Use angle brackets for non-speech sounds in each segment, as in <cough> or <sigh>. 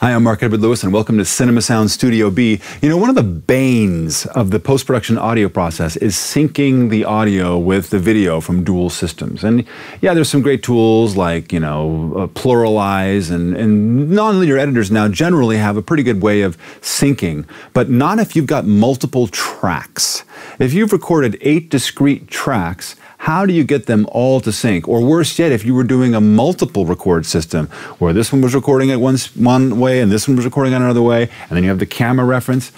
Hi, I'm Mark Edward Lewis, and welcome to Cinema Sound Studio B. You know, one of the banes of the post production audio process is syncing the audio with the video from dual systems. And yeah, there's some great tools like, you know, uh, PluralEyes, and, and nonlinear editors now generally have a pretty good way of syncing, but not if you've got multiple tracks. If you've recorded eight discrete tracks, how do you get them all to sync? Or worse yet, if you were doing a multiple record system where this one was recording it one, one way and this one was recording it another way, and then you have the camera reference,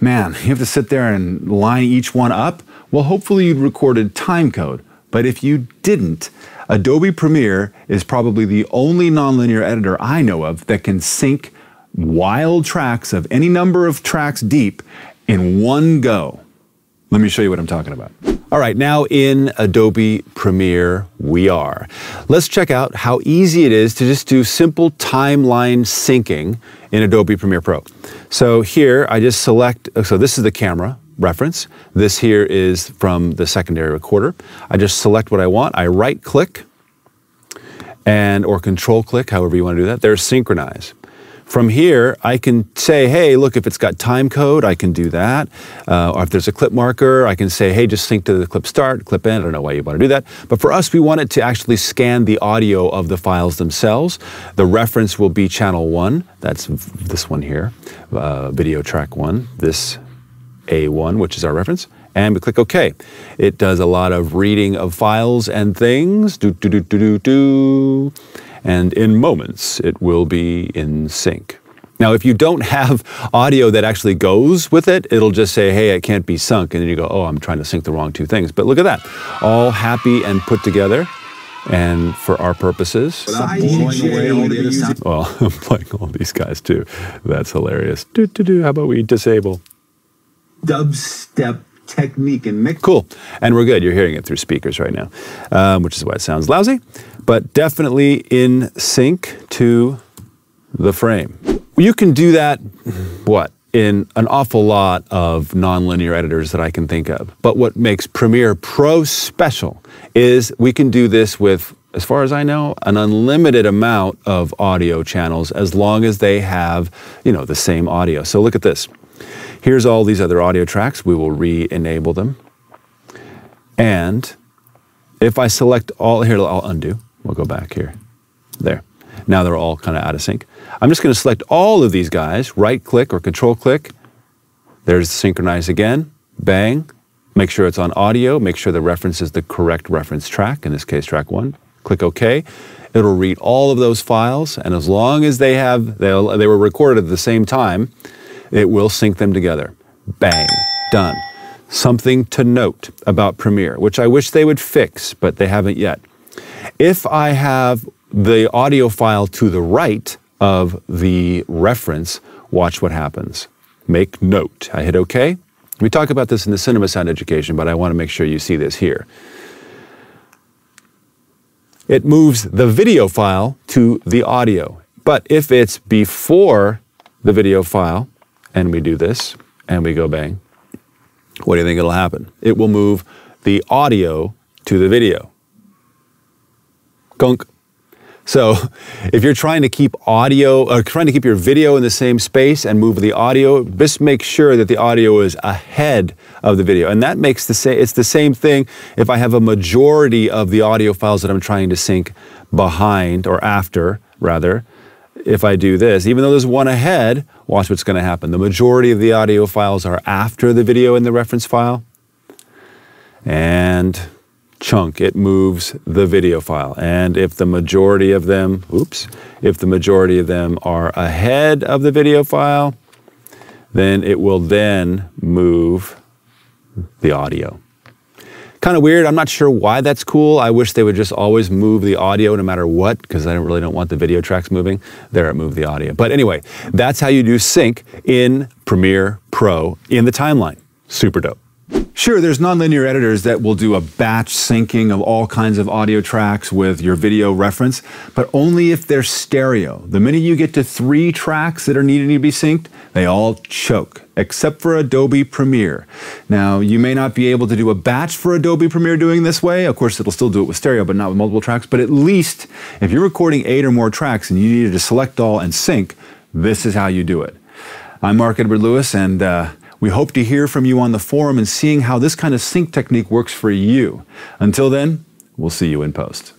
man, you have to sit there and line each one up. Well, hopefully you'd recorded timecode. But if you didn't, Adobe Premiere is probably the only nonlinear editor I know of that can sync wild tracks of any number of tracks deep in one go. Let me show you what I'm talking about. All right, now in Adobe Premiere, we are. Let's check out how easy it is to just do simple timeline syncing in Adobe Premiere Pro. So here, I just select, oh, so this is the camera reference. This here is from the secondary recorder. I just select what I want. I right click and or control click, however you want to do that. There's synchronize. From here, I can say, hey, look, if it's got time code, I can do that. Uh, or if there's a clip marker, I can say, hey, just sync to the clip start, clip end. I don't know why you want to do that. But for us, we want it to actually scan the audio of the files themselves. The reference will be channel one. That's this one here, uh, video track one, this A1, which is our reference and we click OK. It does a lot of reading of files and things. Do, do, do, do, do, do and in moments it will be in sync. Now, if you don't have audio that actually goes with it, it'll just say, hey, it can't be sunk. And then you go, oh, I'm trying to sync the wrong two things. But look at that, all happy and put together. And for our purposes, <laughs> well, I'm playing all these guys too. That's hilarious. Do, do, do. How about we disable? Dubstep technique and mix. Cool. And we're good. You're hearing it through speakers right now, um, which is why it sounds lousy, but definitely in sync to the frame. You can do that, what? In an awful lot of nonlinear editors that I can think of. But what makes Premiere Pro special is we can do this with as far as I know, an unlimited amount of audio channels as long as they have, you know, the same audio. So look at this. Here's all these other audio tracks. We will re-enable them. And if I select all, here, I'll undo. We'll go back here. There. Now they're all kind of out of sync. I'm just going to select all of these guys, right click or control click. There's synchronize again. Bang. Make sure it's on audio. Make sure the reference is the correct reference track, in this case, track one. Click OK. It'll read all of those files, and as long as they have, they were recorded at the same time, it will sync them together. Bang, done. Something to note about Premiere, which I wish they would fix, but they haven't yet. If I have the audio file to the right of the reference, watch what happens. Make note. I hit OK. We talk about this in the cinema sound education, but I want to make sure you see this here. It moves the video file to the audio. But if it's before the video file, and we do this, and we go bang, what do you think it'll happen? It will move the audio to the video. Gunk. So if you're trying to keep audio, or trying to keep your video in the same space and move the audio, just make sure that the audio is ahead of the video. And that makes the same, it's the same thing if I have a majority of the audio files that I'm trying to sync behind or after, rather, if I do this, even though there's one ahead, watch what's going to happen. The majority of the audio files are after the video in the reference file. And chunk, it moves the video file. And if the majority of them, oops, if the majority of them are ahead of the video file, then it will then move the audio. Kind of weird. I'm not sure why that's cool. I wish they would just always move the audio no matter what, because I really don't want the video tracks moving. There it moved the audio. But anyway, that's how you do sync in Premiere Pro in the timeline. Super dope. Sure, there's nonlinear editors that will do a batch syncing of all kinds of audio tracks with your video reference, but only if they're stereo. The minute you get to three tracks that are needing to be synced, they all choke, except for Adobe Premiere. Now, you may not be able to do a batch for Adobe Premiere doing this way. Of course, it'll still do it with stereo, but not with multiple tracks. But at least if you're recording eight or more tracks and you needed to select all and sync, This is how you do it. I'm Mark Edward Lewis, and uh, we hope to hear from you on the forum and seeing how this kind of sync technique works for you. Until then, we'll see you in post.